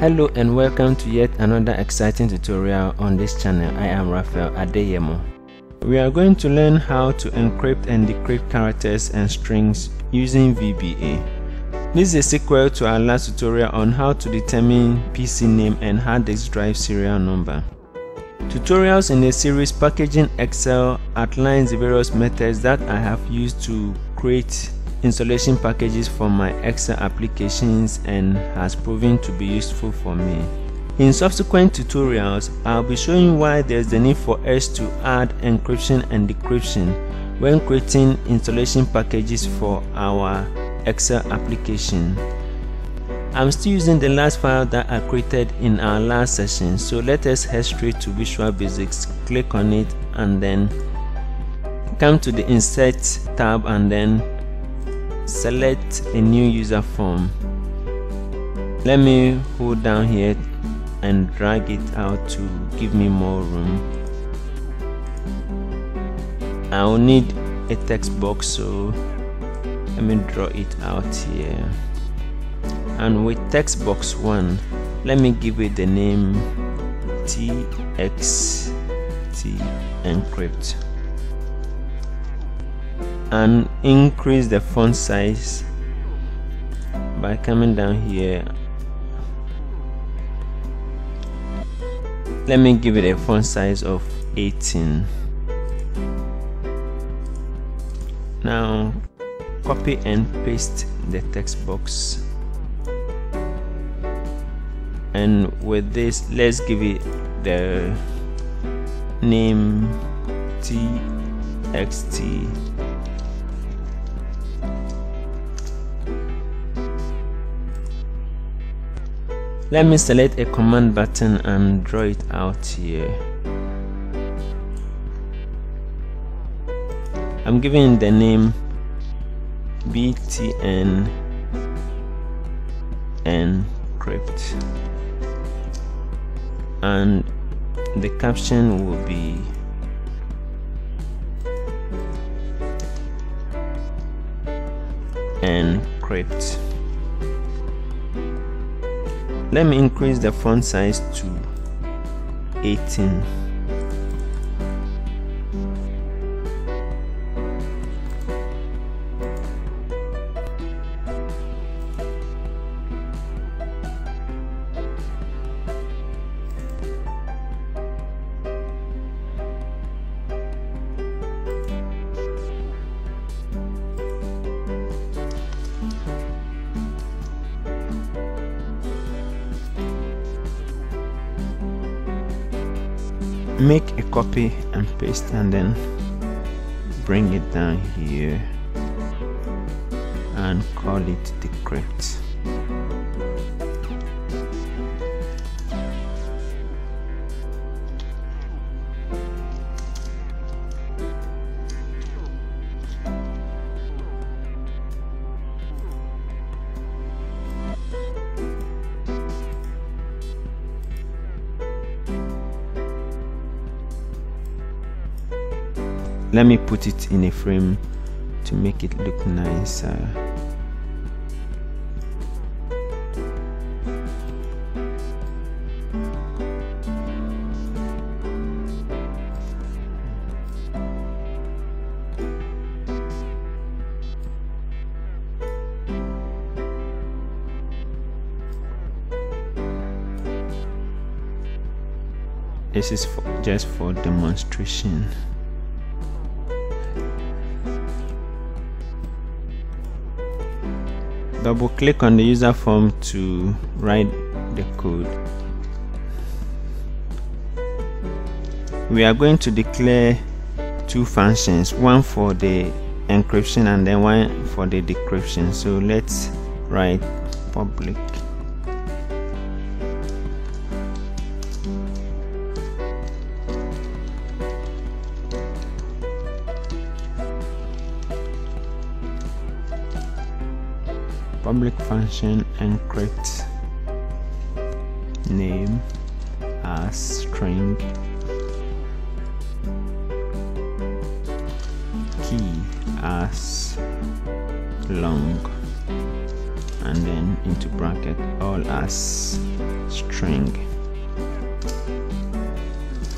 Hello and welcome to yet another exciting tutorial on this channel. I am Raphael Adeyemo. We are going to learn how to encrypt and decrypt characters and strings using VBA. This is a sequel to our last tutorial on how to determine PC name and hard disk drive serial number. Tutorials in the series Packaging Excel outlines the various methods that I have used to create installation packages for my Excel applications and has proven to be useful for me. In subsequent tutorials, I'll be showing why there's the need for us to add encryption and decryption when creating installation packages for our Excel application. I'm still using the last file that I created in our last session, so let us head straight to Visual Basics, click on it and then come to the Insert tab and then select a new user form. Let me hold down here and drag it out to give me more room. I'll need a text box so let me draw it out here. And with text box 1 let me give it the name txt encrypt and increase the font size by coming down here. Let me give it a font size of 18 now copy and paste the text box. And with this let's give it the name txt let me select a command button and draw it out here. I'm giving the name btn encrypt. And the caption will be encrypt let me increase the font size to 18 make a copy and paste and then bring it down here and call it decrypt let me put it in a frame to make it look nicer. This is for, just for demonstration double click on the user form to write the code. We are going to declare two functions one for the encryption and then one for the decryption. So let's write public public function encrypt name as string key as long and then into bracket all as string.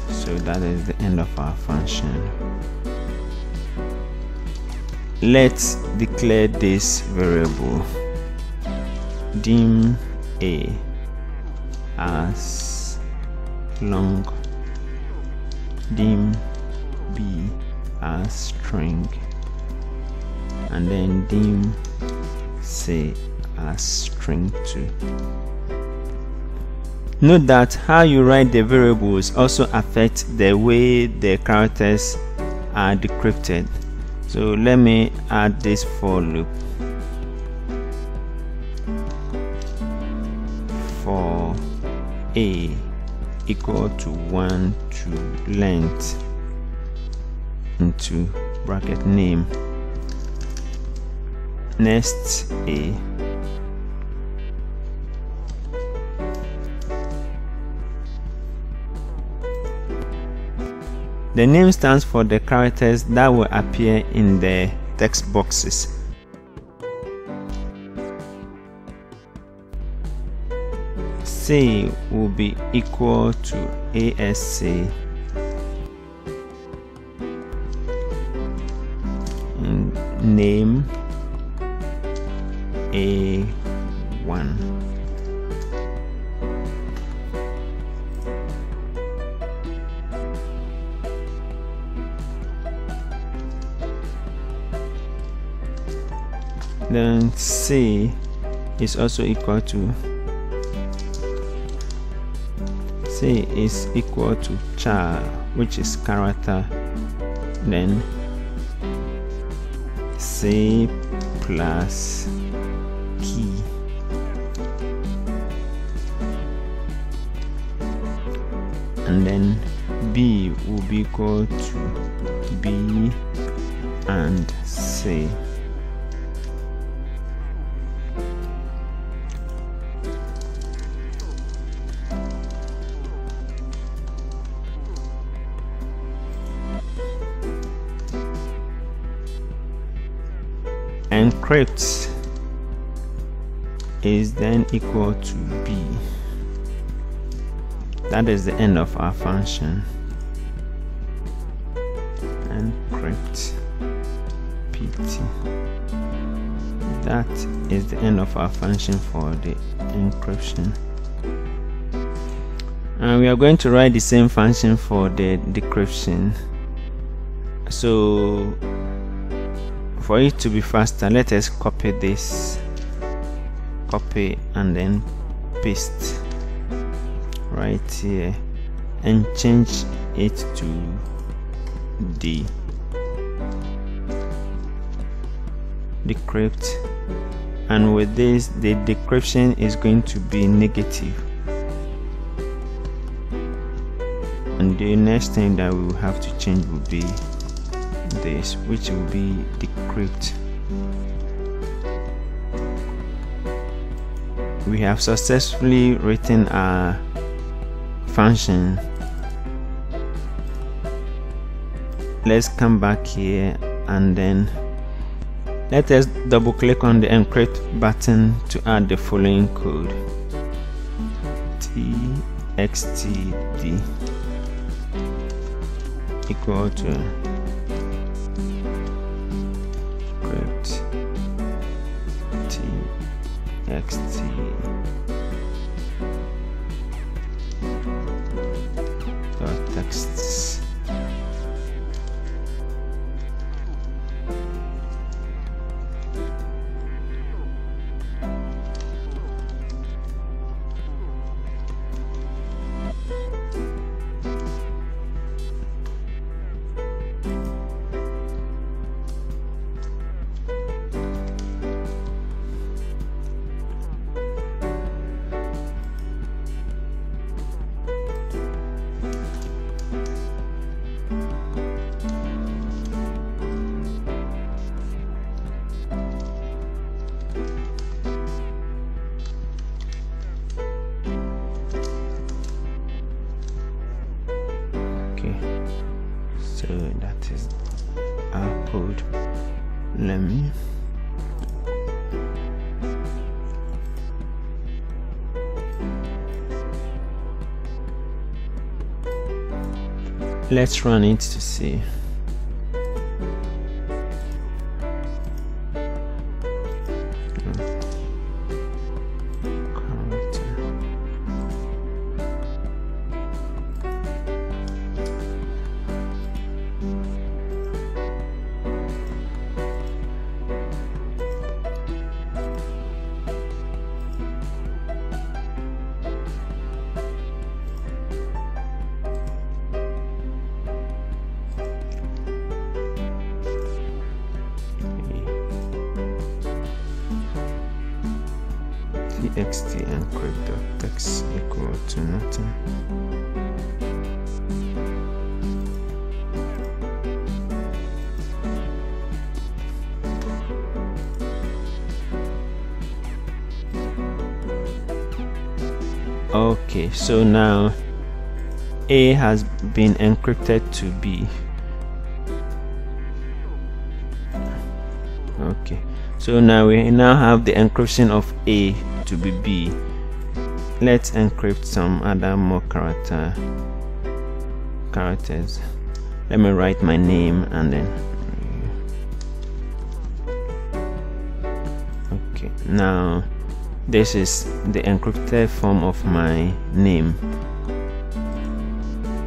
So that is the end of our function let's declare this variable dim a as long dim b. As string and then dim c. As string 2 note that how you write the variables also affect the way the characters are decrypted. So let me add this for loop for a equal to 1 to length into bracket name next a The name stands for the characters that will appear in the text boxes. C will be equal to ASC name A1 then c is also equal to c is equal to char which is character. Then c plus key and then b will be equal to b and c encrypt is then equal to b. That is the end of our function. Encrypt pt that is the end of our function for the encryption. And we are going to write the same function for the decryption. So for it to be faster let us copy this. Copy and then paste right here and change it to D. Decrypt. And with this the decryption is going to be negative. And the next thing that we will have to change will be this which will be decrypt. We have successfully written our function. Let's come back here and then let us double click on the encrypt button to add the following code. Txtd equal to let let's run it to see txt encrypt.text equal to nothing. okay so now a has been encrypted to b so now we now have the encryption of a to be B. Let's encrypt some other more character characters. Let me write my name and then okay now this is the encrypted form of my name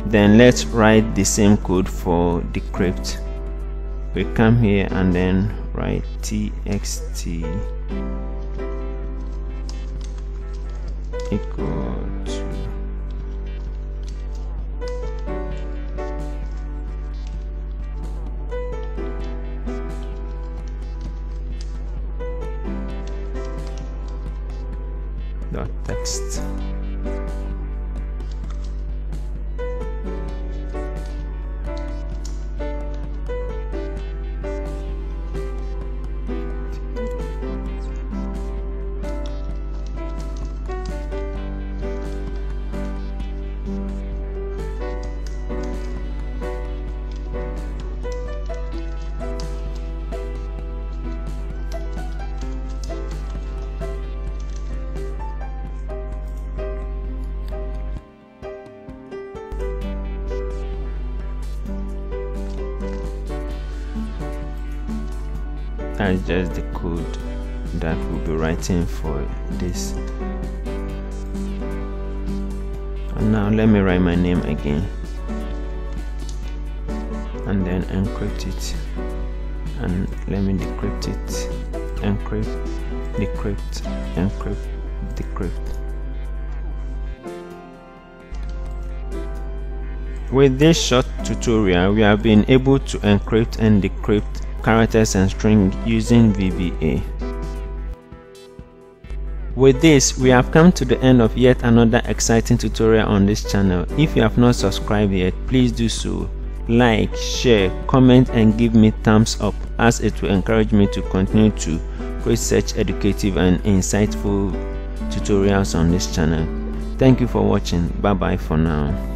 then let's write the same code for decrypt we come here and then write txt equal to dot text that's just the code that we'll be writing for this. And now let me write my name again and then encrypt it. And let me decrypt it. Encrypt decrypt encrypt decrypt. With this short tutorial we have been able to encrypt and decrypt characters and string using VBA. With this, we have come to the end of yet another exciting tutorial on this channel. If you have not subscribed yet, please do so. Like, share, comment and give me thumbs up as it will encourage me to continue to create such educative and insightful tutorials on this channel. Thank you for watching. Bye bye for now.